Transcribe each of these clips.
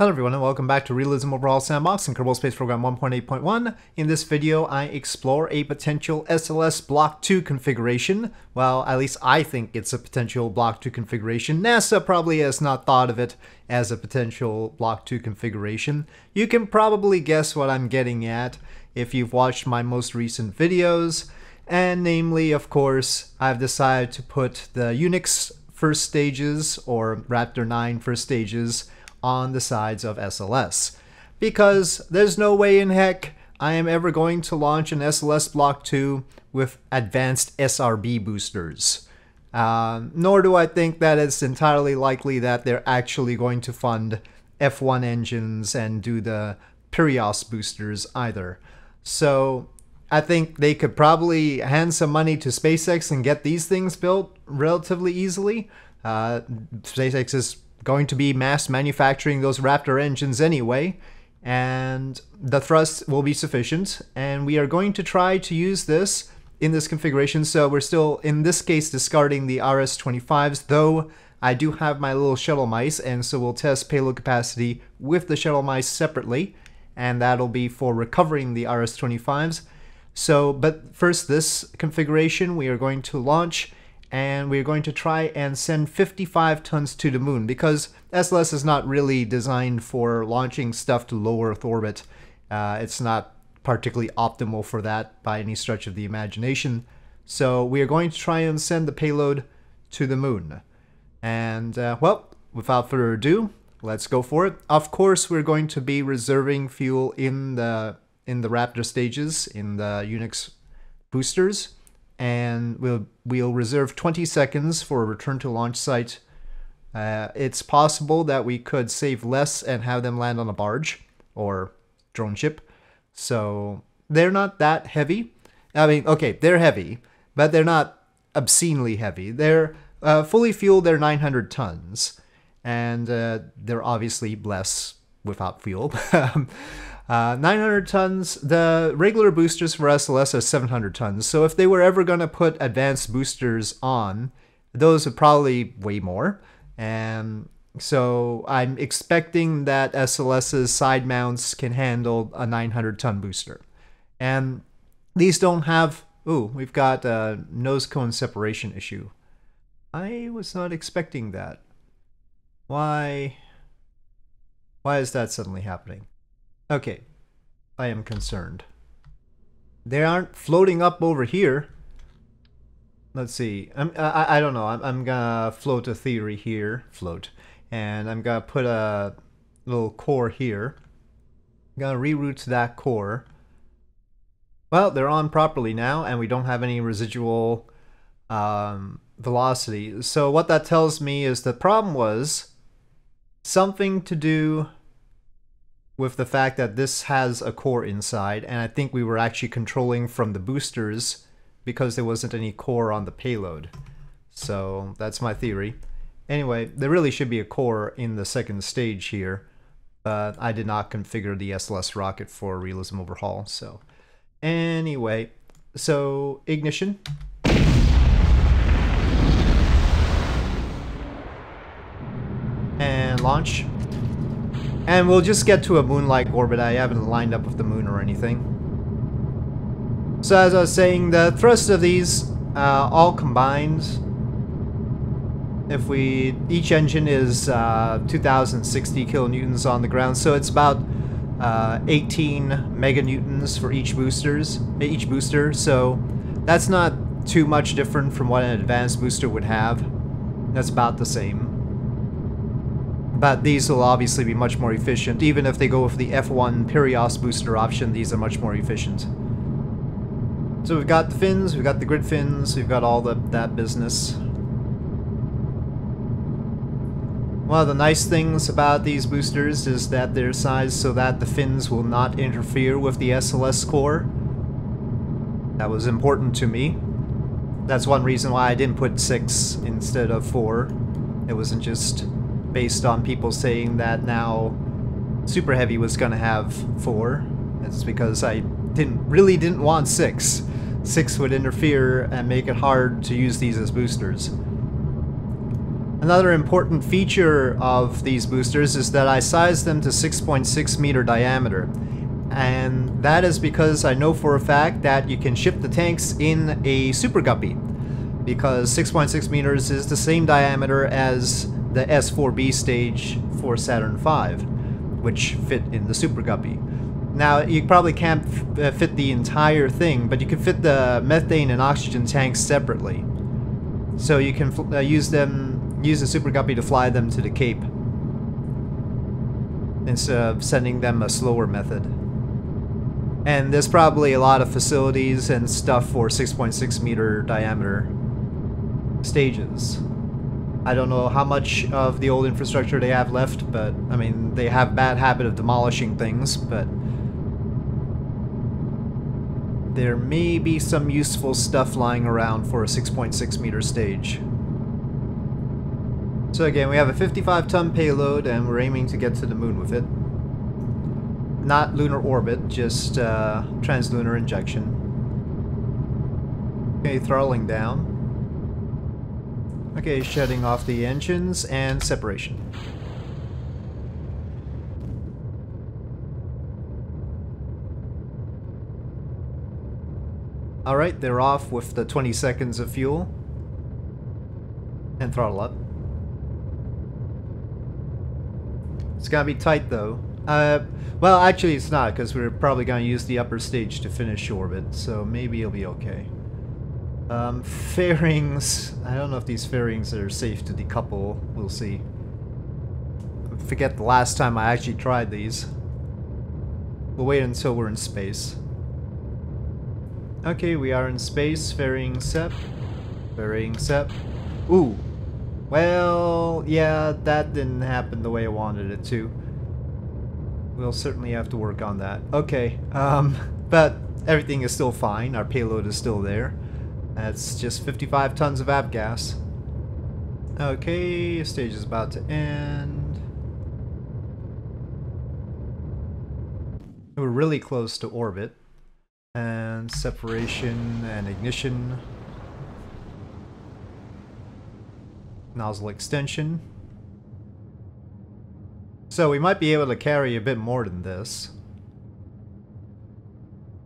Hello everyone and welcome back to Realism Overhaul Sandbox in Kerbal Space Program 1.8.1. In this video I explore a potential SLS Block 2 configuration. Well, at least I think it's a potential Block 2 configuration. NASA probably has not thought of it as a potential Block 2 configuration. You can probably guess what I'm getting at if you've watched my most recent videos. And namely, of course, I've decided to put the Unix first stages, or Raptor 9 first stages, on the sides of SLS. Because there's no way in heck I am ever going to launch an SLS Block 2 with advanced SRB boosters. Uh, nor do I think that it's entirely likely that they're actually going to fund F1 engines and do the Pyrios boosters either. So I think they could probably hand some money to SpaceX and get these things built relatively easily. Uh, SpaceX is going to be mass manufacturing those Raptor engines anyway, and the thrust will be sufficient. And we are going to try to use this in this configuration. So we're still, in this case, discarding the RS-25s, though I do have my little shuttle mice, and so we'll test payload capacity with the shuttle mice separately, and that'll be for recovering the RS-25s. So, but first this configuration, we are going to launch and we're going to try and send 55 tons to the moon because SLS is not really designed for launching stuff to low Earth orbit. Uh, it's not particularly optimal for that by any stretch of the imagination. So we are going to try and send the payload to the moon. And uh, well, without further ado, let's go for it. Of course, we're going to be reserving fuel in the in the Raptor stages in the Unix boosters and we'll we'll reserve 20 seconds for a return to launch site. Uh, it's possible that we could save less and have them land on a barge or drone ship. So they're not that heavy. I mean, okay, they're heavy, but they're not obscenely heavy. They're uh, fully fueled. They're 900 tons, and uh, they're obviously less without fuel. Uh, 900 tons. The regular boosters for SLS are 700 tons. So if they were ever going to put advanced boosters on, those would probably weigh more. And so I'm expecting that SLS's side mounts can handle a 900 ton booster. And these don't have. Ooh, we've got a nose cone separation issue. I was not expecting that. Why? Why is that suddenly happening? Okay, I am concerned. They aren't floating up over here. Let's see. I'm, I, I don't know. I'm, I'm gonna float a theory here. Float. And I'm gonna put a little core here. I'm gonna reroute that core. Well, they're on properly now, and we don't have any residual um, velocity. So what that tells me is the problem was something to do with the fact that this has a core inside, and I think we were actually controlling from the boosters because there wasn't any core on the payload. So that's my theory. Anyway, there really should be a core in the second stage here, but I did not configure the SLS rocket for realism overhaul, so... Anyway, so ignition. And launch. And we'll just get to a moon-like orbit. I haven't lined up with the moon or anything. So as I was saying, the thrust of these uh, all combined, if we, each engine is uh, 2060 kilonewtons on the ground, so it's about uh, 18 meganewtons for each boosters, each booster. So that's not too much different from what an advanced booster would have. That's about the same. But these will obviously be much more efficient. Even if they go with the F1 Pyrios booster option, these are much more efficient. So we've got the fins, we've got the grid fins, we've got all the, that business. One of the nice things about these boosters is that they're sized so that the fins will not interfere with the SLS core. That was important to me. That's one reason why I didn't put 6 instead of 4. It wasn't just based on people saying that now Super Heavy was going to have four. It's because I didn't really didn't want six. Six would interfere and make it hard to use these as boosters. Another important feature of these boosters is that I sized them to 6.6 meter diameter. And that is because I know for a fact that you can ship the tanks in a Super Guppy. Because 6.6 meters is the same diameter as the S4B stage for Saturn V, which fit in the Super Guppy. Now, you probably can't uh, fit the entire thing, but you can fit the methane and oxygen tanks separately. So you can uh, use them use the Super Guppy to fly them to the Cape instead of sending them a slower method. And there's probably a lot of facilities and stuff for 6.6 meter diameter stages. I don't know how much of the old infrastructure they have left, but I mean, they have bad habit of demolishing things, but there may be some useful stuff lying around for a 6.6 meter stage. So again, we have a 55 ton payload and we're aiming to get to the moon with it. Not lunar orbit, just uh, translunar injection. Okay, throttling down. Okay, shutting off the engines and separation. Alright, they're off with the 20 seconds of fuel. And throttle up. It's gonna be tight though. Uh, well, actually it's not, because we're probably gonna use the upper stage to finish orbit, so maybe it'll be okay. Um, fairings, I don't know if these fairings are safe to decouple, we'll see. I forget the last time I actually tried these. We'll wait until we're in space. Okay, we are in space, fairing SEP. Fairing SEP. Ooh, well, yeah, that didn't happen the way I wanted it to. We'll certainly have to work on that. Okay, um, but everything is still fine. Our payload is still there. That's just 55 tons of avgas. Okay, stage is about to end. We're really close to orbit. And separation and ignition. nozzle extension. So we might be able to carry a bit more than this.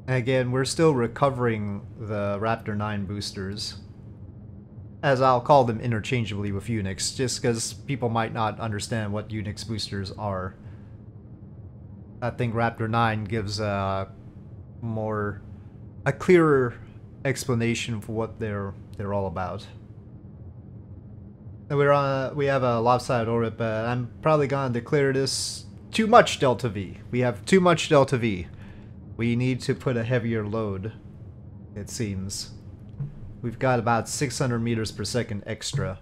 Again, we're still recovering the Raptor 9 boosters. As I'll call them interchangeably with Unix, just because people might not understand what Unix boosters are. I think Raptor 9 gives a more... a clearer explanation for what they're they're all about. We're on. We have a lopsided orbit, but I'm probably gonna declare this too much delta V. We have too much delta V. We need to put a heavier load. It seems. We've got about 600 meters per second extra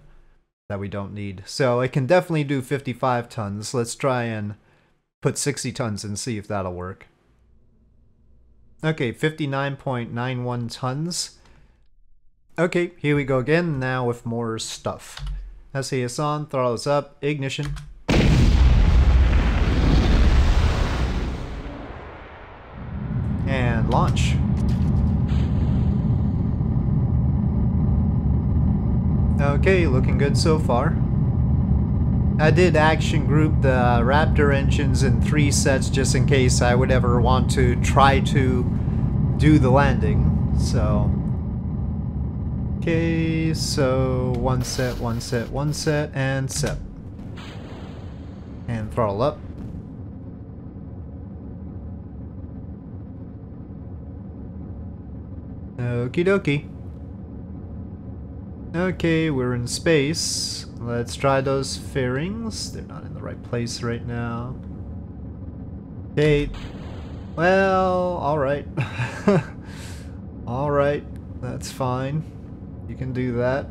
that we don't need. So it can definitely do 55 tons. Let's try and put 60 tons and see if that'll work. Okay, 59.91 tons. Okay, here we go again, now with more stuff. SAS on, throttles up, ignition. And launch. Okay, looking good so far. I did action group the Raptor engines in three sets just in case I would ever want to try to do the landing, so Okay, so one set, one set, one set, and set. And throttle up. Okie dokie. Okay, we're in space. Let's try those fairings. They're not in the right place right now. Okay. Well, alright. alright, that's fine. You can do that.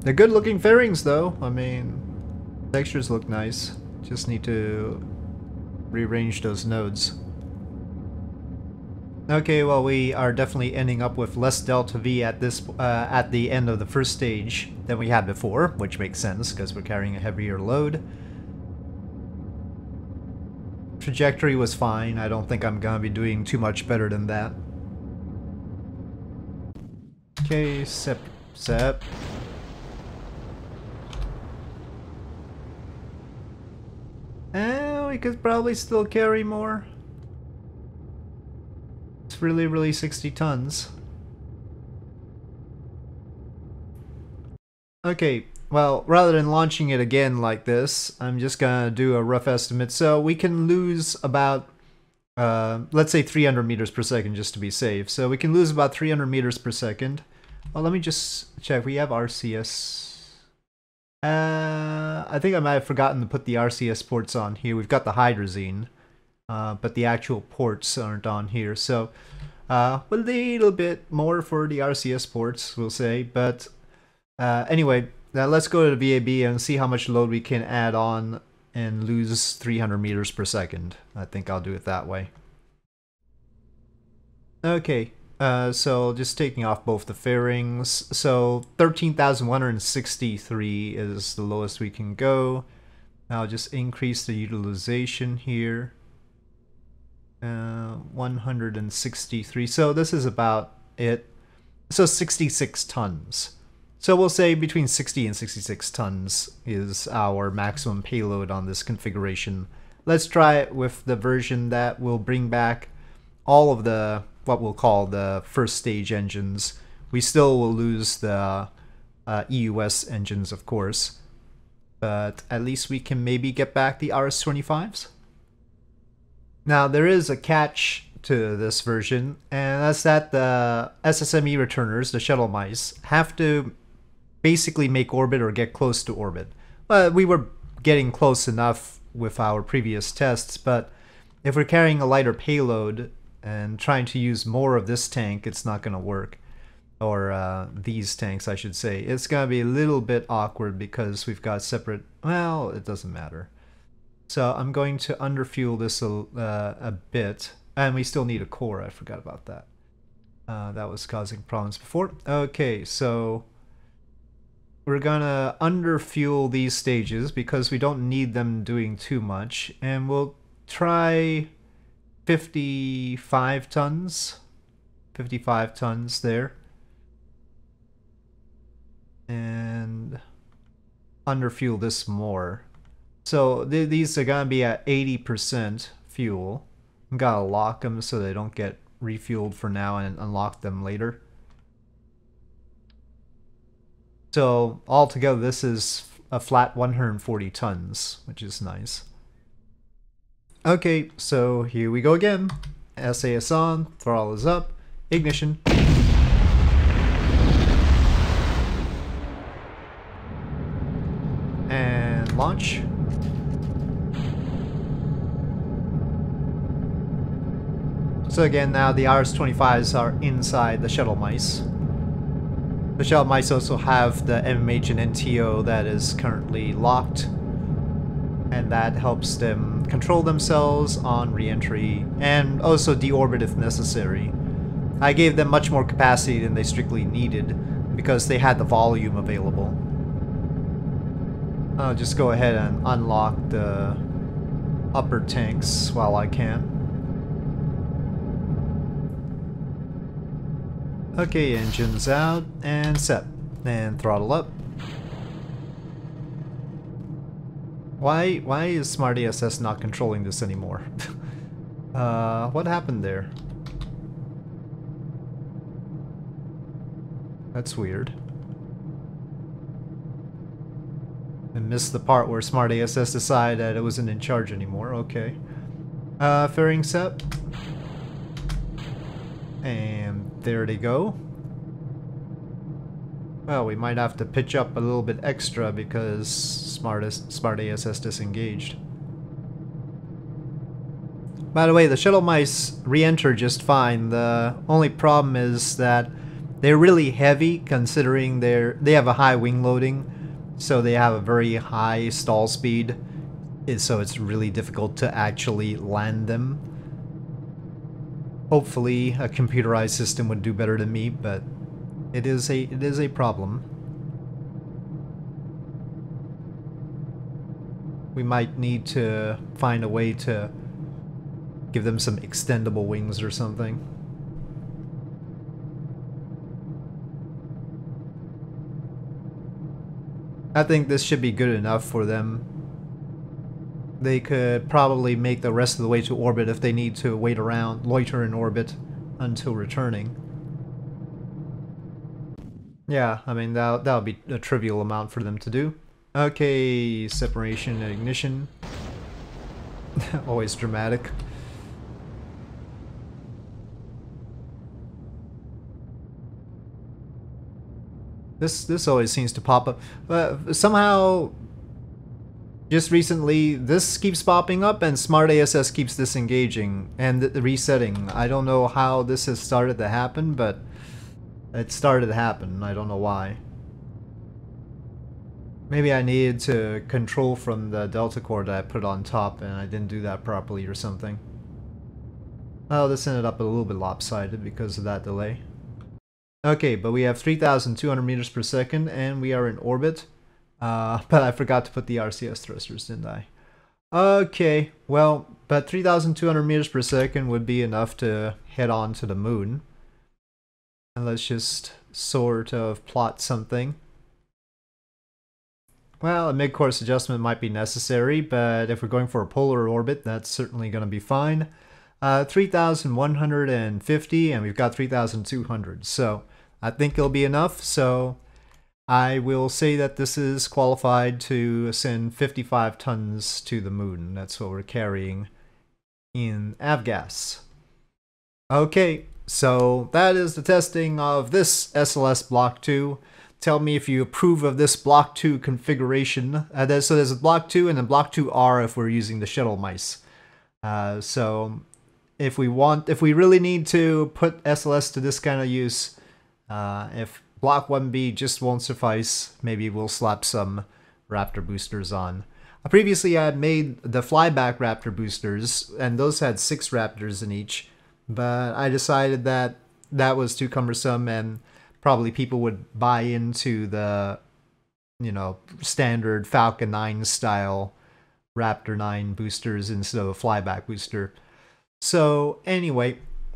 They're good looking fairings though. I mean, textures look nice. Just need to rearrange those nodes. Okay, well we are definitely ending up with less delta V at this uh, at the end of the first stage than we had before, which makes sense because we're carrying a heavier load. Trajectory was fine. I don't think I'm going to be doing too much better than that. Okay, sep, sep. Eh, we could probably still carry more. Really, really 60 tons. Okay, well, rather than launching it again like this, I'm just gonna do a rough estimate. So we can lose about, uh, let's say 300 meters per second just to be safe. So we can lose about 300 meters per second. Well, let me just check. We have RCS. Uh, I think I might have forgotten to put the RCS ports on here. We've got the hydrazine, uh, but the actual ports aren't on here. So uh, a little bit more for the RCS ports, we'll say. But uh, anyway, now let's go to the VAB and see how much load we can add on and lose 300 meters per second. I think I'll do it that way. Okay, uh, so just taking off both the fairings. So 13,163 is the lowest we can go. I'll just increase the utilization here. Uh, 163. So this is about it. So 66 tons. So we'll say between 60 and 66 tons is our maximum payload on this configuration. Let's try it with the version that will bring back all of the what we'll call the first stage engines. We still will lose the uh, EUS engines, of course, but at least we can maybe get back the RS-25s. Now, there is a catch to this version, and that's that the SSME returners, the shuttle mice, have to basically make orbit or get close to orbit. But we were getting close enough with our previous tests, but if we're carrying a lighter payload, and trying to use more of this tank, it's not going to work. Or uh, these tanks, I should say. It's going to be a little bit awkward because we've got separate... Well, it doesn't matter. So I'm going to underfuel this a, uh, a bit. And we still need a core, I forgot about that. Uh, that was causing problems before. Okay, so we're gonna underfuel these stages because we don't need them doing too much. And we'll try 55 tons. 55 tons there. And underfuel this more. So th these are going to be at 80% fuel. I'm going to lock them so they don't get refueled for now and unlock them later. So altogether this is a flat 140 tons, which is nice. Okay, so here we go again. SAS on, throttle is up, ignition. And launch. So again, now the RS-25s are inside the shuttle mice. The shuttle mice also have the MMH and NTO that is currently locked and that helps them control themselves on re-entry and also deorbit if necessary. I gave them much more capacity than they strictly needed because they had the volume available. I'll just go ahead and unlock the upper tanks while I can. Okay, engines out and set. And throttle up. Why why is Smart ASS not controlling this anymore? uh, what happened there? That's weird. I missed the part where Smart ASS decided that it wasn't in charge anymore. Okay. Uh, fairing set. And there they go. Well, we might have to pitch up a little bit extra because Smartest, Smart ASS disengaged. By the way, the shuttle mice re-enter just fine. The only problem is that they're really heavy considering they're they have a high wing loading, so they have a very high stall speed. So it's really difficult to actually land them. Hopefully a computerized system would do better than me, but it is a it is a problem. We might need to find a way to give them some extendable wings or something. I think this should be good enough for them. They could probably make the rest of the way to orbit if they need to wait around, loiter in orbit until returning. Yeah, I mean, that, that would be a trivial amount for them to do. Okay, separation and ignition. Always dramatic. This this always seems to pop up. But somehow, just recently, this keeps popping up and Smart ASS keeps disengaging and resetting. I don't know how this has started to happen, but it started to happen. I don't know why. Maybe I needed to control from the delta core that I put on top and I didn't do that properly or something. Oh, this ended up a little bit lopsided because of that delay. Okay, but we have 3,200 meters per second and we are in orbit. Uh, but I forgot to put the RCS thrusters, didn't I? Okay, well, but 3,200 meters per second would be enough to head on to the moon. And let's just sort of plot something. Well, a mid-course adjustment might be necessary, but if we're going for a polar orbit, that's certainly going to be fine. Uh, 3,150, and we've got 3,200. So I think it'll be enough. So I will say that this is qualified to send 55 tons to the moon. That's what we're carrying in avgas. Okay, so that is the testing of this SLS Block 2. Tell me if you approve of this Block 2 configuration. Uh, so there's a Block 2 and a Block 2R if we're using the shuttle mice. Uh, so if we want, if we really need to put SLS to this kind of use, uh, if Block 1B just won't suffice, maybe we'll slap some Raptor boosters on. Previously, I had made the flyback Raptor boosters, and those had six Raptors in each, but I decided that that was too cumbersome, and probably people would buy into the, you know, standard Falcon 9 style Raptor 9 boosters instead of a flyback booster. So, anyway,